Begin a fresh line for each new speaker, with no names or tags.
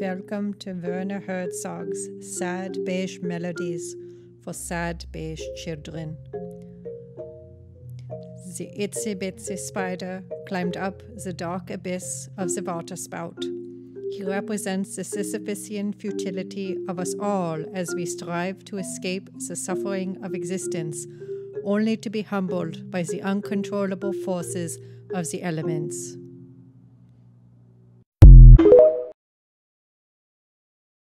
Welcome to Werner Herzog's Sad Beige Melodies for Sad Beige Children. The itsy bitsy spider climbed up the dark abyss of the water spout. He represents the Sisyphusian futility of us all as we strive to escape the suffering of existence, only to be humbled by the uncontrollable forces of the elements.